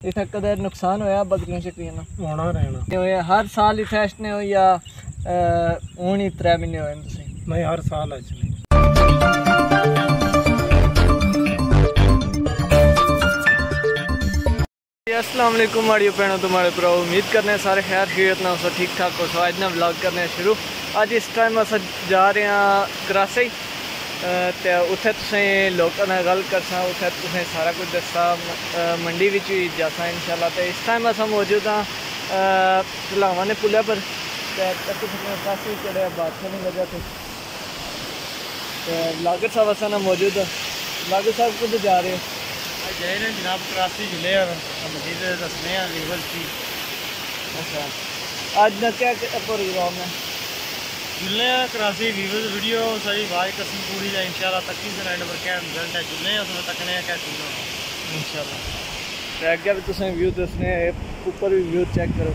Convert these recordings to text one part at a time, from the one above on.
इतना कदर नुकसान होया बकरियों शकरियों ना होना रहना होया हर साल इतना इसने हो या हूँ ही त्रै महीने होए तुसें नहीं हर साल अच नहीं अस्सलाम माड़ियो भैनों तो माड़े उम्मीद करने सारे खैर खैरियत ना सो ठीक ठाक हो सो अज ना व्लॉग करने शुरू अज इस टाइम अस जा रहे हैं करासी ते उत्थे तुसें लोकां नाल गल्ल करसां उत्थे तुसें सारा कुछ दस्सा मंडी बिच जासां इंशाल्लाह ते इस टाइम अस मौजूद हाँ ढलावा ने पुलै पर। ते काफ़ी चढ़े बादशाह नहीं वजह तो लागर साहब असा ना मौजूद लागर साहब कुछ जा रहे हो? ने जनाब कराची ज़िले मजीद दसने अच्छा। आज ना क्या प्रोग्राम है जुलने वीवर वीडियो वाज कसम पूरी जाए इंशाल्लाह पर रिज़ल्ट है, जुलने तकने क्या होना इंशाल्लाह। भी व्यू दस्सने ऊपर भी व्यू चेक करो।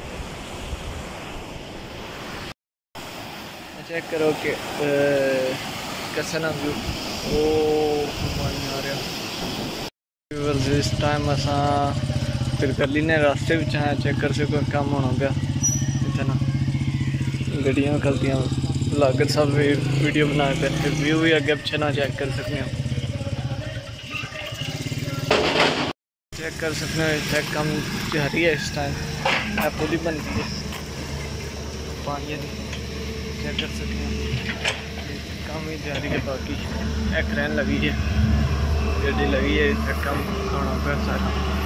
चेक करो कि व्यू ओ आ रहा इस टाइम असा फिर गली ने, रास्ते सको कम होना पाया इत्थै ना, गड्डियाँ खलतियाँ। लागत सब वीडियो बना फिर व्यू भी अग्गे पिछे ना चेक कर सकते हो। चेक कर सकते हो इतने कम जारी है इस टाइम है पुली बन गई है। पानी चेक कर सकते हो। कम ही जारी है, बाकी। एक रैन लगी है। गड्डी लगी है इतना कम होना पे सारा।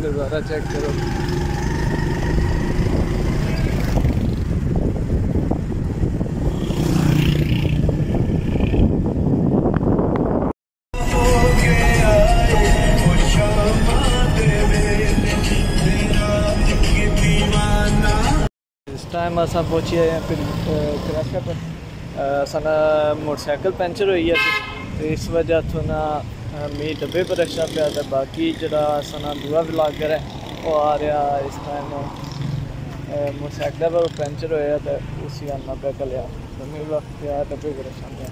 नज़ारा चेक करो। टाइम अस पहुँची आए हैं फिर कराचा पर। साना मोटरसाइकिल पंचर होई है तो इस वजह ना मी डब्बे पर रखना पाया तो बाकी जरा साना दूआ ब्लागर है वो आ रहा इस टाइम मोटरसाइकिल पर पंचर होया तो उसी आना पे कलिया तो मैं वक्त डब्बे पर रखना पाया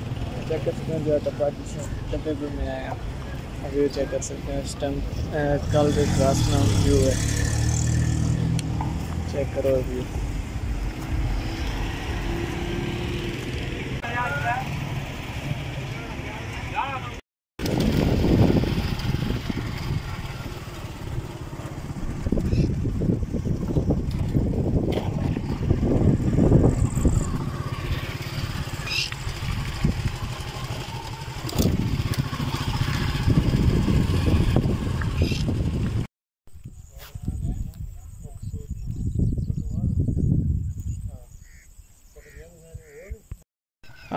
चेक कर सकते हैं जो डब्बा जिस डब्बे पर मैं आया व्यू चेक कर सकते हैं इस टाइम कल के क्लास में व्यू है चेक करो व्यू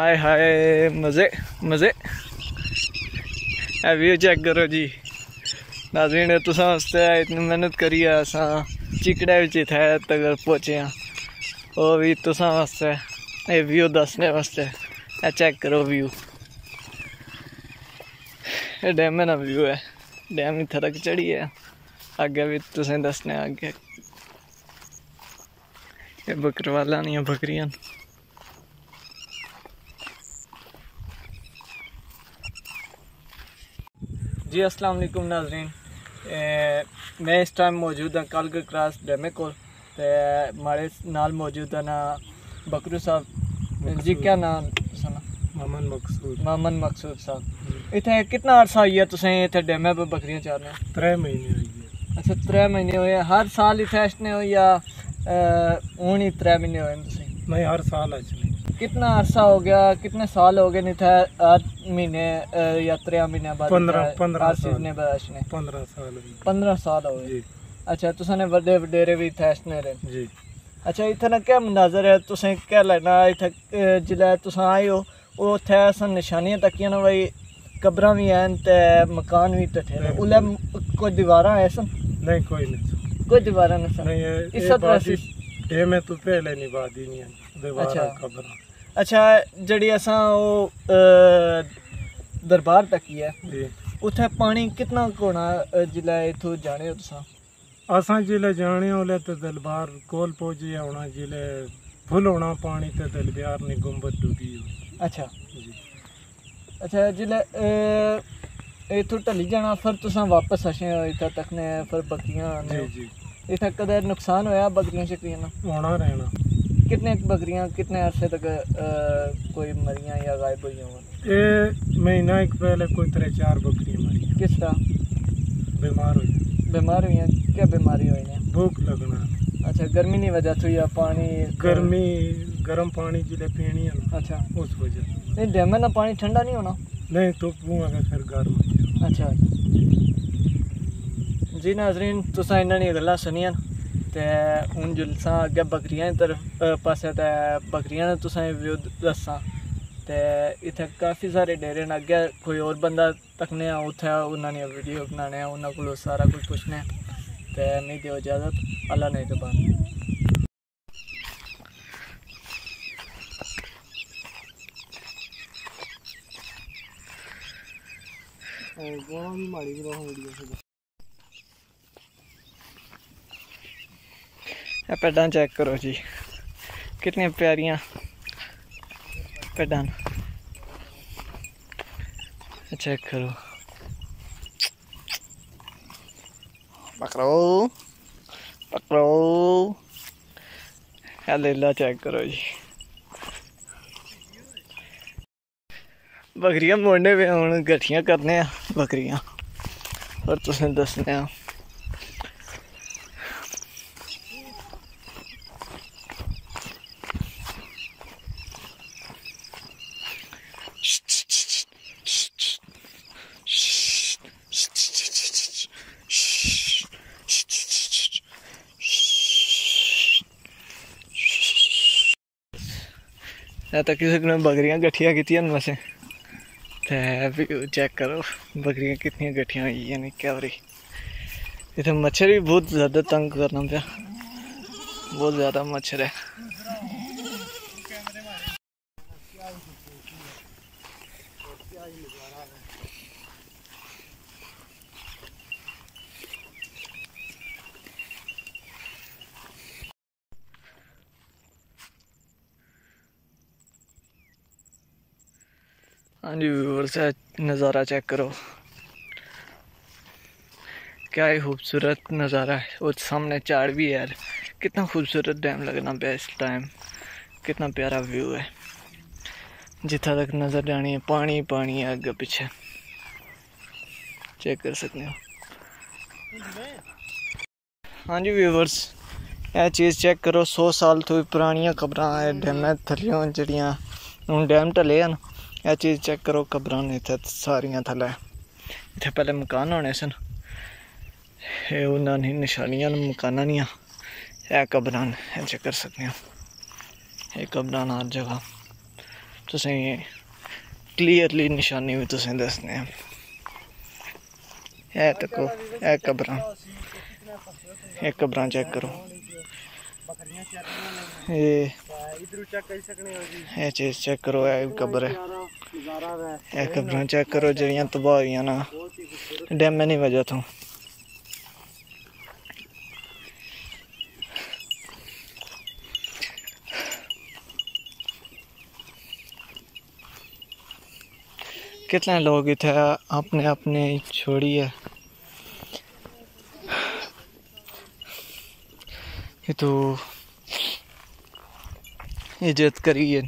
हाय हाय, मज़े मज़े। व्यू चेक करो जी। नाजरीन, तुसा आस्ते इतनी मेहनत करिए असा चिकड़े बिच इत्थै तक पहुँचे हैं ओह् भी तुसा आस्ते एह् व्यू दस्सने एह् चेक करो व्यू एह् डैम ना व्यू है। डैम इत्थै तक चढ़ी है। अग्गें भी तुसें दस्सने अग्गें। एह् बकरवाला बकरियाँ जी अस्सलाम वालेकुम नाजरीन। मैं इस टाइम मौजूद हाँ कल क्रॉस डैमे को माड़े नाल मौजूद है ना बकरू साहब। जी क्या नाम सना? मामन मकसूद मामन मकसूद साहब। इतने कितना अरसा होई है तुसें इतने डैमे पर बकरियाँ चारने? त्रै महीने अच्छा त्रै महीने होए हर साल इतने इसने हो या हूँ ही त्रै महीने होए तुसें? नहीं हर साल अच नहीं कितना अरसा हो गया? कितने साल हो गए नहीं था? हर महीने या त्रै महीने बाद पंद्रह- पंद्रह साल। इसने पंद्रह साल पंद्रह साल हो गए। अच्छा तुसें बड़े वडेरे भी इत्थै इसने रहे जी। अच्छा इत्थै ना क्या मनाजर है? तुसें क्या लगना इत्थै? अ, तुस आए हो ओह् उत्थै असें निशानियाँ तक्कियाँ न भाई कब्रां भी हैन ते मकान भी टट्ठे न बिल्कुल। कोई दीवारां है सन नहीं कोई नहीं। कोई दीवारां न सन इस तरह से डे में तो पहले नहीं बादी नहीं है। दीवार अच्छा। खबर अच्छा जेह्ड़ी असां ओह् अ, दरबार तक्की है जी उत्थै पानी कितना कुं होना अ, जिल्लै इत्थूं जाने हो तुसां असां ज़िले जाने ओले तो दलबार कोल पहुँची होना ज़िले फुल होना पानी ते दिल प्यार नहीं गुंबद डूबी हुई अच्छा जी अच्छा जिल्लै इत्थूं ढली जाना फिर तुसां वापस असें इत्थै तकने फिर बकरियाँ जी आने जी इत्थै कदें नुकसान होया बकरियाँ शकरियाँ ना होना रहना कितने बकरियाँ कितने अरसे तक कोई मरियाँ या गायब हुई होंगी? ये महीना एक पहले कोई तरह चार बकरियाँ मरी। किस तरह बीमार हुई। बीमार हुई हैं? क्या बीमारी हुई हैं? भूख लगना। अच्छा गर्मी नहीं वजह थी या पानी गर्मी गर्म पानी ज़िले पीनी है अच्छा। उस वजह नहीं डैम ना पानी ठंडा नहीं होना? नहीं तो पीवांगे फिर गर्म अच्छा। जी नाजरीन तुसां इन्हां दियाँ गल्लां सुनियाँ ते हून जुलसां अग्गें बकरियाँ दी तरफ़ पास्से ते बकरियाँ दा तुसें व्यू दस्सां। ते इत्थै काफ़ी सारे डेरे न। अग्गें कोई होर बंदा तकने आं वीडियो बनाने आं, उन्हां कोलों सारा कुछ पुच्छने आं। ते मिगी देओ इजाज़त। अल्लाह ने के भी माड़ी भी वीडियो से ਇਹ ਪੈਡਾਂ ਚੈੱਕ ਕਰੋ ਜੀ ਕਿੰਨੀਆਂ ਪਿਆਰੀਆਂ ਪੈਡਾਂ ਚੈੱਕ ਕਰੋ ਪਕੜੋ ਪਕੜੋ ਇਹ ਲੈਲਾ ਚੈੱਕ ਕਰੋ ਜੀ ਬਕਰੀਆਂ ਮੋੜਨੇ ਵੇ ਹੁਣ ਗੱਠੀਆਂ ਕਰਨੇ ਆ ਬਕਰੀਆਂ ਔਰ ਤੁਸੀਂ ਤਾਂ ਕਿਸੇ ਨੇ ਬਕਰੀਆਂ ਇਕੱਠੀਆਂ ਕੀਤੀਆਂ ਨੇ ਵੈਸੇ ਤੇ ਵੀ ਚੈੱਕ ਕਰੋ ਬਕਰੀਆਂ ਕਿੰਨੀਆਂ ਇਕੱਠੀਆਂ ਹੋਈਆਂ ਨੇ ਕੈਵਰੀ इधर मच्छर भी बहुत ज़्यादा तंग करना पाया बहुत ज़्यादा मच्छर है हाँ जी व्यूवर्स नज़ारा चेक करो। क्या ही खूबसूरत नज़ारा है। और सामने चार भी है कितना खूबसूरत डैम लगना बेस्ट टाइम कितना प्यारा व्यू है। जितना तक नज़र जानी है, पानी पानी है अगर पीछे। चेक कर सकते हो। हाँ जी व्यूवर्स यह चीज़ चेक करो। सौ साल तो पुरानी खबर डैम थलियों, जड़िया। हूँ डैम ढले हैं यह चीज़ चेक करो कबर इतना सारिया थले इत पहले मकान होने सन उन्होंने नशानियाँ मकाना दिया कबर चेक कर सकते हैं ये कबर हर जगह तुम क्लीयरली निशानी भी तुम दसने है तको है कबर कबर चेक करो ਇਹ इधर चेक कर सकने हो जी ਇਹ ਚੀਜ਼ ਚੈੱਕ ਕਰੋ ਇਹ ਕਬਰ ਹੈ सारा नज़ारा है ਇਹ ਕਬਰਾਂ ਚੈੱਕ ਕਰੋ ਜਿਹੜੀਆਂ ਤਬਾਹ ਹੋਈਆਂ ਨਾ बहुत ही खूबसूरत ਡੈਮ ਦੀ ਵਜ੍ਹਾ ਤੋਂ कितने लोग इथे अपने अपने छोड़ी है ये तो इज़्ज़त करी है।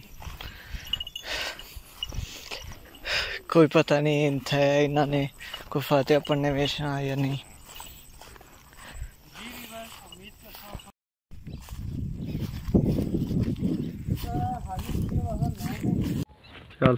कोई पता नहीं थे, इन्होंने कोई फातिहा पढ़ने वेचना या नहीं। चल।